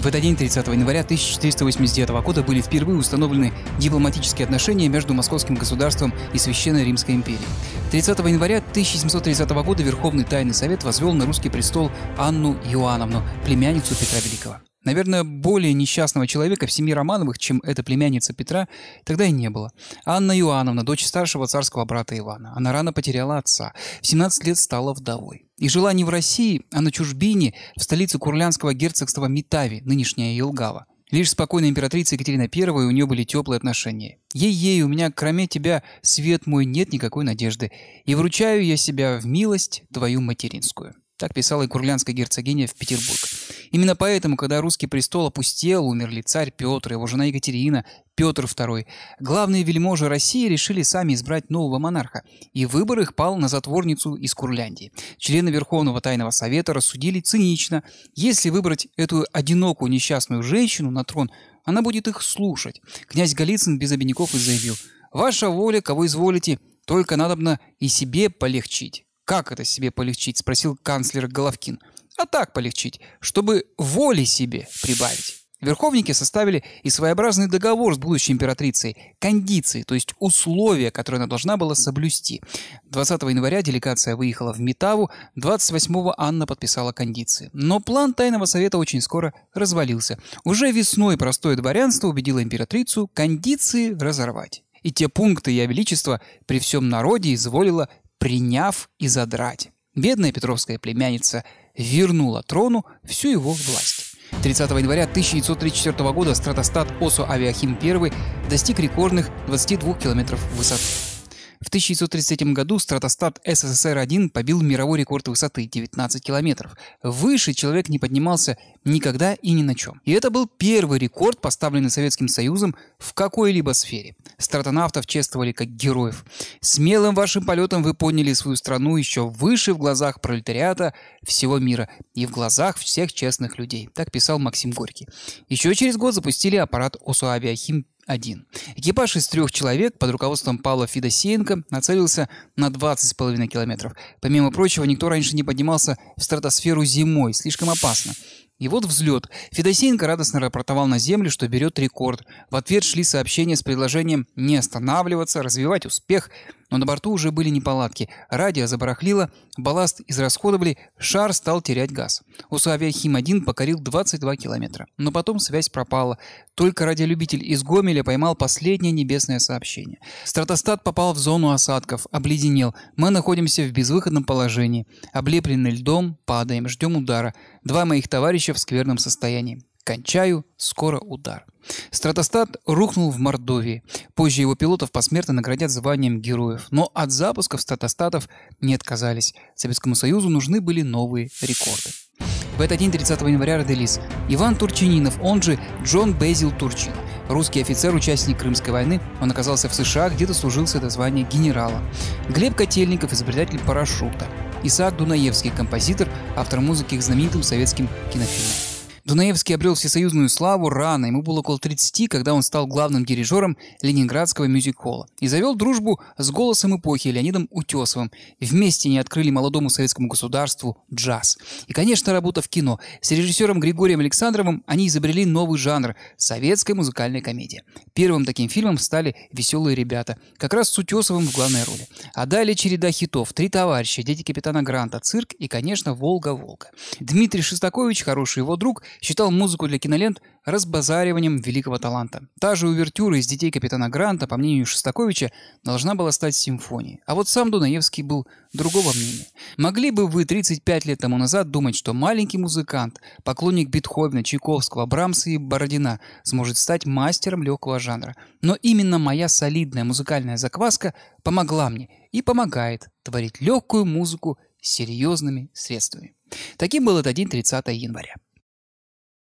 В этот день, 30 января 1489 года, были впервые установлены дипломатические отношения между Московским государством и Священной Римской империей. 30 января 1730 года Верховный Тайный Совет возвел на русский престол Анну Иоанновну, племянницу Петра Великого. Наверное, более несчастного человека в семье Романовых, чем эта племянница Петра, тогда и не было. Анна Иоанновна, дочь старшего царского брата Ивана. Она рано потеряла отца. В 17 лет стала вдовой. И жила не в России, а на чужбине, в столице Курлянского герцогства Митави, нынешняя Елгава. Лишь спокойная императрица Екатерина I у нее были теплые отношения. Ей-ей, у меня, кроме тебя, свет мой, нет никакой надежды. И вручаю я себя в милость твою материнскую. Так писала и курлянская герцогиня в Петербург. Именно поэтому, когда русский престол опустел, умерли царь Петр, его жена Екатерина, Петр II, главные вельможи России решили сами избрать нового монарха, и выбор их пал на затворницу из Курляндии. Члены Верховного Тайного Совета рассудили цинично, если выбрать эту одинокую несчастную женщину на трон, она будет их слушать. Князь Голицын без обиняков и заявил, «Ваша воля, кого изволите, только надобно и себе полегчить». «Как это себе полегчить?» – спросил канцлер Головкин. «А так полегчить, чтобы воли себе прибавить». Верховники составили и своеобразный договор с будущей императрицей, кондиции, то есть условия, которые она должна была соблюсти. 20 января делегация выехала в Метаву, 28-го Анна подписала кондиции. Но план Тайного Совета очень скоро развалился. Уже весной простое дворянство убедило императрицу кондиции разорвать. И те пункты Ее Величества при всем народе изволила приняв и задрать. Бедная петровская племянница вернула трону всю его власть. 30 января 1934 года стратостат ОСО «Авиахим 1» достиг рекордных 22 километров высоты. В 1933 году стратостат СССР-1 побил мировой рекорд высоты – 19 километров. Выше человек не поднимался никогда и ни на чем. И это был первый рекорд, поставленный Советским Союзом в какой-либо сфере. Стратонавтов чествовали как героев. Смелым вашим полетом вы подняли свою страну еще выше в глазах пролетариата всего мира и в глазах всех честных людей. Так писал Максим Горький. Еще через год запустили аппарат ОСУ-Авиахим один. Экипаж из трех человек под руководством Павла Федосеенко нацелился на 20,5 километров. Помимо прочего, никто раньше не поднимался в стратосферу зимой, слишком опасно. И вот взлет. Федосеенко радостно рапортовал на Землю, что берет рекорд. В ответ шли сообщения с предложением не останавливаться, развивать успех. Но на борту уже были неполадки. Радио забарахлило, балласт израсходовали, шар стал терять газ. УСА-Авиахим-1 покорил 22 километра. Но потом связь пропала. Только радиолюбитель из Гомеля поймал последнее небесное сообщение. Стратостат попал в зону осадков, обледенел. Мы находимся в безвыходном положении. Облепленный льдом, падаем, ждем удара. Два моих товарища в скверном состоянии. Кончаю, скоро удар. Стратостат рухнул в Мордовии. Позже его пилотов посмертно наградят званием героев. Но от запусков стратостатов не отказались. Советскому Союзу нужны были новые рекорды. В этот день 30 января родились Иван Турчининов, он же Джон Безил Турчин. Русский офицер, участник Крымской войны, он оказался в США, где дослужился до звания генерала. Глеб Котельников, изобретатель парашюта. Исаак Дунаевский, композитор, автор музыки к знаменитым советским кинофильмам. Дунаевский обрел всесоюзную славу рано, ему было около 30, когда он стал главным дирижером Ленинградского мюзик-холла и завел дружбу с голосом эпохи Леонидом Утесовым. Вместе они открыли молодому советскому государству джаз. И, конечно, работа в кино. С режиссером Григорием Александровым они изобрели новый жанр – советская музыкальная комедия. Первым таким фильмом стали «Веселые ребята», как раз с Утесовым в главной роли. А далее череда хитов «Три товарища», «Дети капитана Гранта», «Цирк» и, конечно, «Волга-Волга». Дмитрий Шостакович, хороший его друг, считал музыку для кинолент разбазариванием великого таланта. Та же увертюра из «Детей капитана Гранта», по мнению Шостаковича, должна была стать симфонией. А вот сам Дунаевский был другого мнения. Могли бы вы 35 лет тому назад думать, что маленький музыкант, поклонник Бетховена, Чайковского, Брамса и Бородина сможет стать мастером легкого жанра. Но именно моя солидная музыкальная закваска помогла мне и помогает творить легкую музыку серьезными средствами. Таким был этот день 30 января.